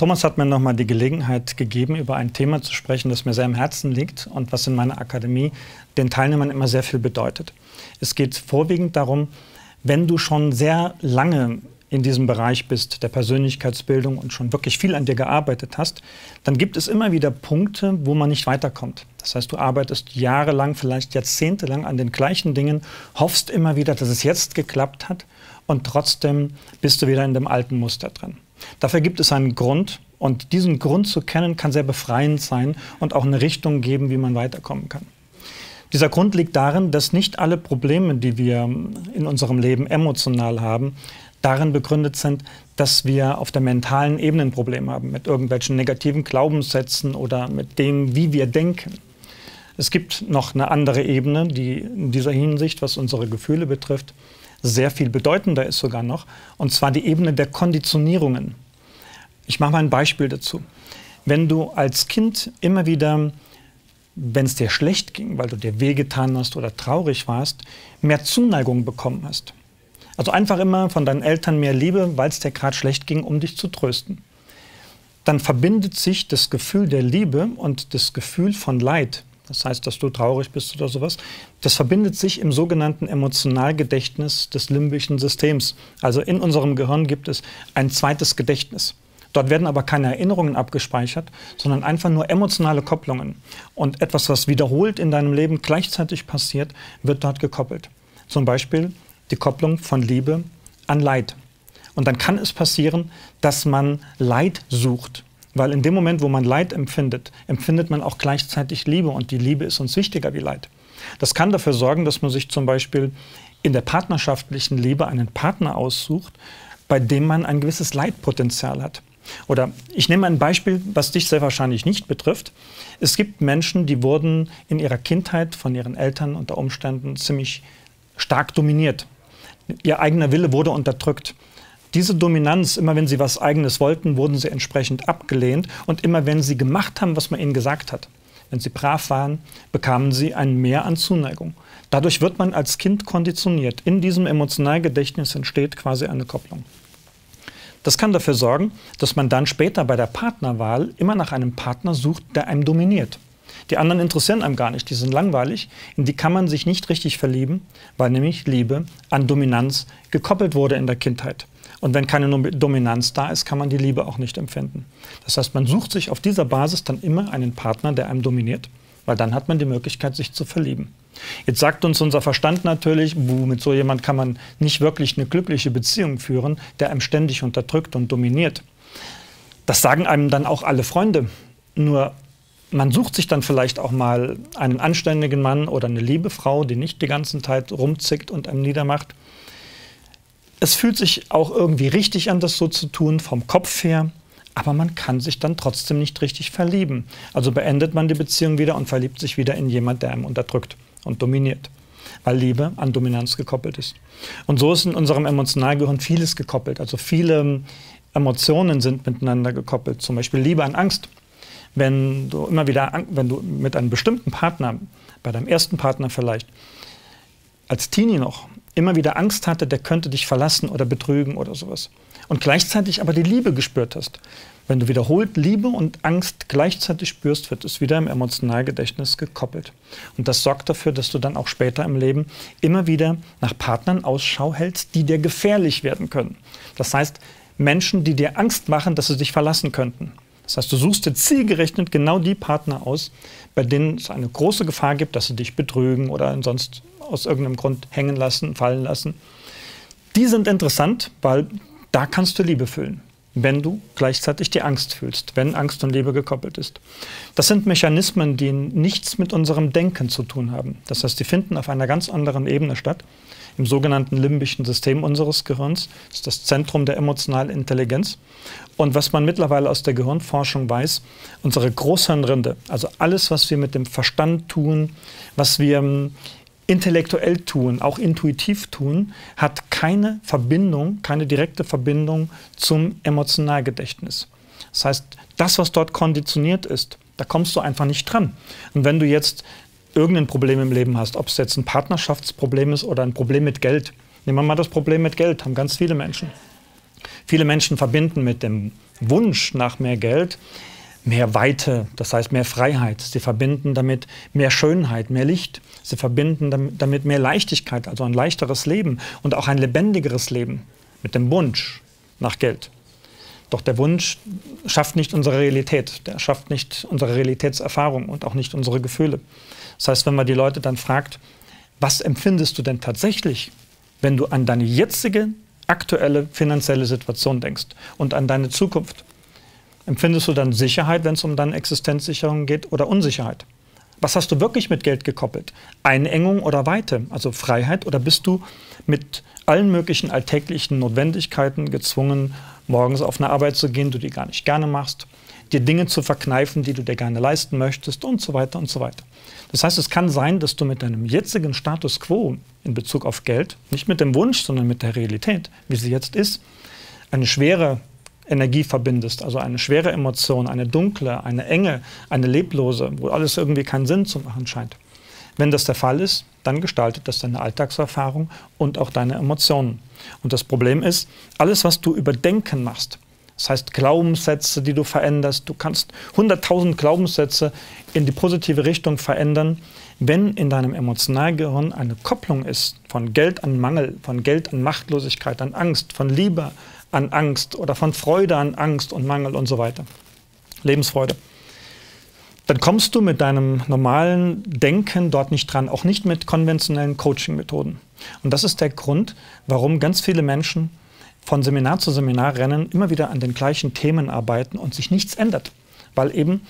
Thomas hat mir nochmal die Gelegenheit gegeben, über ein Thema zu sprechen, das mir sehr am Herzen liegt und was in meiner Akademie den Teilnehmern immer sehr viel bedeutet. Es geht vorwiegend darum, wenn du schon sehr lange in diesem Bereich bist, der Persönlichkeitsbildung und schon wirklich viel an dir gearbeitet hast, dann gibt es immer wieder Punkte, wo man nicht weiterkommt. Das heißt, du arbeitest jahrelang, vielleicht jahrzehntelang an den gleichen Dingen, hoffst immer wieder, dass es jetzt geklappt hat und trotzdem bist du wieder in dem alten Muster drin. Dafür gibt es einen Grund und diesen Grund zu kennen kann sehr befreiend sein und auch eine Richtung geben, wie man weiterkommen kann. Dieser Grund liegt darin, dass nicht alle Probleme, die wir in unserem Leben emotional haben, darin begründet sind, dass wir auf der mentalen Ebene ein Problem haben mit irgendwelchen negativen Glaubenssätzen oder mit dem, wie wir denken. Es gibt noch eine andere Ebene, die in dieser Hinsicht, was unsere Gefühle betrifft, sehr viel bedeutender ist sogar noch, und zwar die Ebene der Konditionierungen. Ich mache mal ein Beispiel dazu. Wenn du als Kind immer wieder, wenn es dir schlecht ging, weil du dir wehgetan hast oder traurig warst, mehr Zuneigung bekommen hast, also einfach immer von deinen Eltern mehr Liebe, weil es dir gerade schlecht ging, um dich zu trösten. Dann verbindet sich das Gefühl der Liebe und das Gefühl von Leid, das heißt, dass du traurig bist oder sowas, das verbindet sich im sogenannten Emotionalgedächtnis des limbischen Systems. Also in unserem Gehirn gibt es ein zweites Gedächtnis. Dort werden aber keine Erinnerungen abgespeichert, sondern einfach nur emotionale Kopplungen. Und etwas, was wiederholt in deinem Leben gleichzeitig passiert, wird dort gekoppelt. Zum Beispiel die Kopplung von Liebe an Leid. Und dann kann es passieren, dass man Leid sucht. Weil in dem Moment, wo man Leid empfindet, empfindet man auch gleichzeitig Liebe. Und die Liebe ist uns wichtiger wie Leid. Das kann dafür sorgen, dass man sich zum Beispiel in der partnerschaftlichen Liebe einen Partner aussucht, bei dem man ein gewisses Leidpotenzial hat. Oder ich nehme ein Beispiel, was dich sehr wahrscheinlich nicht betrifft. Es gibt Menschen, die wurden in ihrer Kindheit von ihren Eltern unter Umständen ziemlich stark dominiert. Ihr eigener Wille wurde unterdrückt. Diese Dominanz, immer wenn sie was Eigenes wollten, wurden sie entsprechend abgelehnt. Und immer wenn sie gemacht haben, was man ihnen gesagt hat, wenn sie brav waren, bekamen sie ein Mehr an Zuneigung. Dadurch wird man als Kind konditioniert. In diesem Emotionalgedächtnis entsteht quasi eine Kopplung. Das kann dafür sorgen, dass man dann später bei der Partnerwahl immer nach einem Partner sucht, der einem dominiert. Die anderen interessieren einem gar nicht, die sind langweilig, in die kann man sich nicht richtig verlieben, weil nämlich Liebe an Dominanz gekoppelt wurde in der Kindheit. Und wenn keine Dominanz da ist, kann man die Liebe auch nicht empfinden. Das heißt, man sucht sich auf dieser Basis dann immer einen Partner, der einem dominiert, weil dann hat man die Möglichkeit, sich zu verlieben. Jetzt sagt uns unser Verstand natürlich, mit so jemand kann man nicht wirklich eine glückliche Beziehung führen, der einem ständig unterdrückt und dominiert. Das sagen einem dann auch alle Freunde. Nur man sucht sich dann vielleicht auch mal einen anständigen Mann oder eine liebe Frau, die nicht die ganze Zeit rumzickt und einem niedermacht. Es fühlt sich auch irgendwie richtig an, das so zu tun, vom Kopf her, aber man kann sich dann trotzdem nicht richtig verlieben. Also beendet man die Beziehung wieder und verliebt sich wieder in jemand, der einem unterdrückt und dominiert, weil Liebe an Dominanz gekoppelt ist. Und so ist in unserem Emotionalgehirn vieles gekoppelt. Also viele Emotionen sind miteinander gekoppelt, zum Beispiel Liebe an Angst wenn du immer wieder, wenn du mit einem bestimmten Partner, bei deinem ersten Partner vielleicht, als Teenie noch, immer wieder Angst hatte, der könnte dich verlassen oder betrügen oder sowas. Und gleichzeitig aber die Liebe gespürt hast. Wenn du wiederholt Liebe und Angst gleichzeitig spürst, wird es wieder im Emotionalgedächtnis gekoppelt. Und das sorgt dafür, dass du dann auch später im Leben immer wieder nach Partnern Ausschau hältst, die dir gefährlich werden können. Das heißt, Menschen, die dir Angst machen, dass sie dich verlassen könnten. Das heißt, du suchst dir zielgerechnet genau die Partner aus, bei denen es eine große Gefahr gibt, dass sie dich betrügen oder sonst aus irgendeinem Grund hängen lassen, fallen lassen. Die sind interessant, weil da kannst du Liebe füllen, wenn du gleichzeitig die Angst fühlst, wenn Angst und Liebe gekoppelt ist. Das sind Mechanismen, die nichts mit unserem Denken zu tun haben. Das heißt, die finden auf einer ganz anderen Ebene statt im sogenannten limbischen System unseres Gehirns. Das ist das Zentrum der emotionalen Intelligenz. Und was man mittlerweile aus der Gehirnforschung weiß, unsere Großhirnrinde, also alles, was wir mit dem Verstand tun, was wir intellektuell tun, auch intuitiv tun, hat keine Verbindung, keine direkte Verbindung zum Emotionalgedächtnis. Das heißt, das, was dort konditioniert ist, da kommst du einfach nicht dran. Und wenn du jetzt irgendein Problem im Leben hast, ob es jetzt ein Partnerschaftsproblem ist oder ein Problem mit Geld. Nehmen wir mal das Problem mit Geld, haben ganz viele Menschen. Viele Menschen verbinden mit dem Wunsch nach mehr Geld mehr Weite, das heißt mehr Freiheit. Sie verbinden damit mehr Schönheit, mehr Licht. Sie verbinden damit mehr Leichtigkeit, also ein leichteres Leben und auch ein lebendigeres Leben mit dem Wunsch nach Geld. Doch der Wunsch schafft nicht unsere Realität, der schafft nicht unsere Realitätserfahrung und auch nicht unsere Gefühle. Das heißt, wenn man die Leute dann fragt, was empfindest du denn tatsächlich, wenn du an deine jetzige aktuelle finanzielle Situation denkst und an deine Zukunft? Empfindest du dann Sicherheit, wenn es um deine Existenzsicherung geht, oder Unsicherheit? Was hast du wirklich mit Geld gekoppelt? Einengung oder Weite, also Freiheit, oder bist du mit allen möglichen alltäglichen Notwendigkeiten gezwungen, morgens auf eine Arbeit zu gehen, die du gar nicht gerne machst, dir Dinge zu verkneifen, die du dir gerne leisten möchtest und so weiter und so weiter. Das heißt, es kann sein, dass du mit deinem jetzigen Status quo in Bezug auf Geld, nicht mit dem Wunsch, sondern mit der Realität, wie sie jetzt ist, eine schwere Energie verbindest, also eine schwere Emotion, eine dunkle, eine enge, eine leblose, wo alles irgendwie keinen Sinn zu machen scheint. Wenn das der Fall ist, dann gestaltet das deine Alltagserfahrung und auch deine Emotionen. Und das Problem ist, alles, was du über Denken machst, das heißt Glaubenssätze, die du veränderst, du kannst 100.000 Glaubenssätze in die positive Richtung verändern, wenn in deinem Emotionalgehirn eine Kopplung ist von Geld an Mangel, von Geld an Machtlosigkeit, an Angst, von Liebe an Angst oder von Freude an Angst und Mangel und so weiter. Lebensfreude. Dann kommst du mit deinem normalen Denken dort nicht dran, auch nicht mit konventionellen Coaching-Methoden. Und das ist der Grund, warum ganz viele Menschen von Seminar zu Seminar rennen, immer wieder an den gleichen Themen arbeiten und sich nichts ändert, weil eben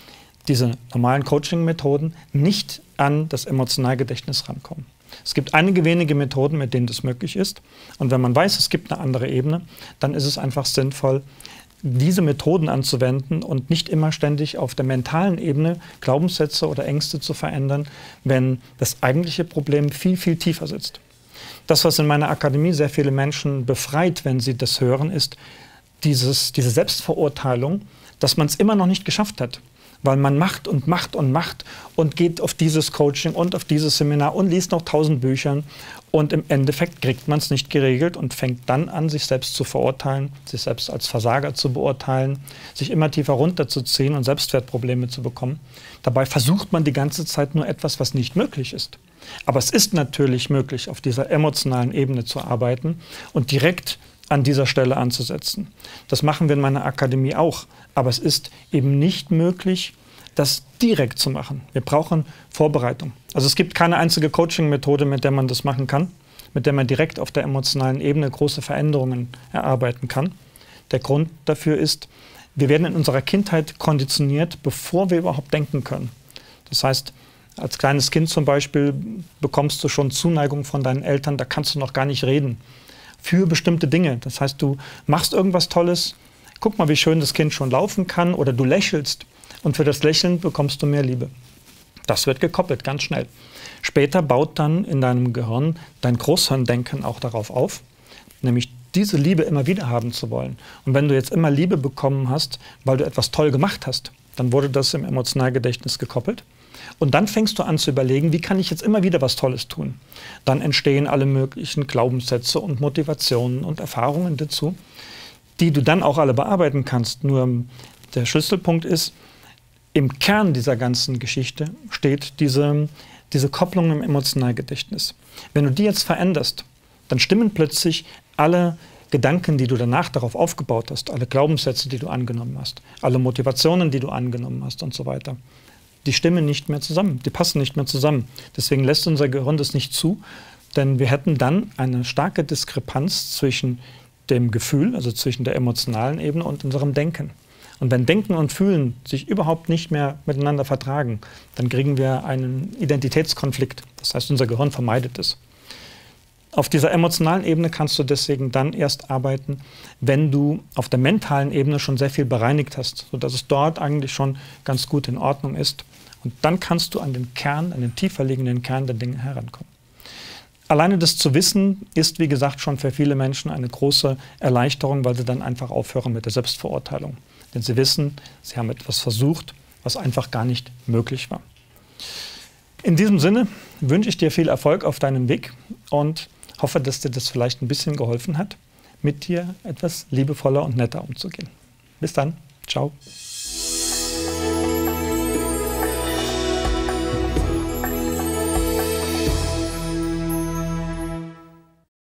diese normalen Coaching-Methoden nicht an das Emotionalgedächtnis rankommen. Es gibt einige wenige Methoden, mit denen das möglich ist. Und wenn man weiß, es gibt eine andere Ebene, dann ist es einfach sinnvoll, diese Methoden anzuwenden und nicht immer ständig auf der mentalen Ebene Glaubenssätze oder Ängste zu verändern, wenn das eigentliche Problem viel, viel tiefer sitzt. Das, was in meiner Akademie sehr viele Menschen befreit, wenn sie das hören, ist dieses, diese Selbstverurteilung, dass man es immer noch nicht geschafft hat weil man macht und macht und macht und geht auf dieses Coaching und auf dieses Seminar und liest noch tausend Büchern und im Endeffekt kriegt man es nicht geregelt und fängt dann an, sich selbst zu verurteilen, sich selbst als Versager zu beurteilen, sich immer tiefer runterzuziehen und Selbstwertprobleme zu bekommen. Dabei versucht man die ganze Zeit nur etwas, was nicht möglich ist. Aber es ist natürlich möglich, auf dieser emotionalen Ebene zu arbeiten und direkt an dieser Stelle anzusetzen. Das machen wir in meiner Akademie auch. Aber es ist eben nicht möglich, das direkt zu machen. Wir brauchen Vorbereitung. Also es gibt keine einzige Coaching-Methode, mit der man das machen kann, mit der man direkt auf der emotionalen Ebene große Veränderungen erarbeiten kann. Der Grund dafür ist, wir werden in unserer Kindheit konditioniert, bevor wir überhaupt denken können. Das heißt, als kleines Kind zum Beispiel bekommst du schon Zuneigung von deinen Eltern, da kannst du noch gar nicht reden für bestimmte Dinge. Das heißt, du machst irgendwas Tolles, guck mal, wie schön das Kind schon laufen kann oder du lächelst und für das Lächeln bekommst du mehr Liebe. Das wird gekoppelt, ganz schnell. Später baut dann in deinem Gehirn dein Großhirndenken auch darauf auf, nämlich diese Liebe immer wieder haben zu wollen. Und wenn du jetzt immer Liebe bekommen hast, weil du etwas toll gemacht hast, dann wurde das im Emotionalgedächtnis gekoppelt. Und dann fängst du an zu überlegen, wie kann ich jetzt immer wieder was Tolles tun? Dann entstehen alle möglichen Glaubenssätze und Motivationen und Erfahrungen dazu, die du dann auch alle bearbeiten kannst. Nur der Schlüsselpunkt ist, im Kern dieser ganzen Geschichte steht diese, diese Kopplung im Emotionalgedächtnis. Wenn du die jetzt veränderst, dann stimmen plötzlich alle Gedanken, die du danach darauf aufgebaut hast, alle Glaubenssätze, die du angenommen hast, alle Motivationen, die du angenommen hast und so weiter die stimmen nicht mehr zusammen, die passen nicht mehr zusammen. Deswegen lässt unser Gehirn das nicht zu, denn wir hätten dann eine starke Diskrepanz zwischen dem Gefühl, also zwischen der emotionalen Ebene und unserem Denken. Und wenn Denken und Fühlen sich überhaupt nicht mehr miteinander vertragen, dann kriegen wir einen Identitätskonflikt. Das heißt, unser Gehirn vermeidet es. Auf dieser emotionalen Ebene kannst du deswegen dann erst arbeiten, wenn du auf der mentalen Ebene schon sehr viel bereinigt hast, sodass es dort eigentlich schon ganz gut in Ordnung ist. Und dann kannst du an den Kern, an den tiefer liegenden Kern der Dinge herankommen. Alleine das zu wissen, ist, wie gesagt, schon für viele Menschen eine große Erleichterung, weil sie dann einfach aufhören mit der Selbstverurteilung. Denn sie wissen, sie haben etwas versucht, was einfach gar nicht möglich war. In diesem Sinne wünsche ich dir viel Erfolg auf deinem Weg und hoffe, dass dir das vielleicht ein bisschen geholfen hat. mit dir etwas liebevoller und netter umzugehen. Bis dann. Ciao.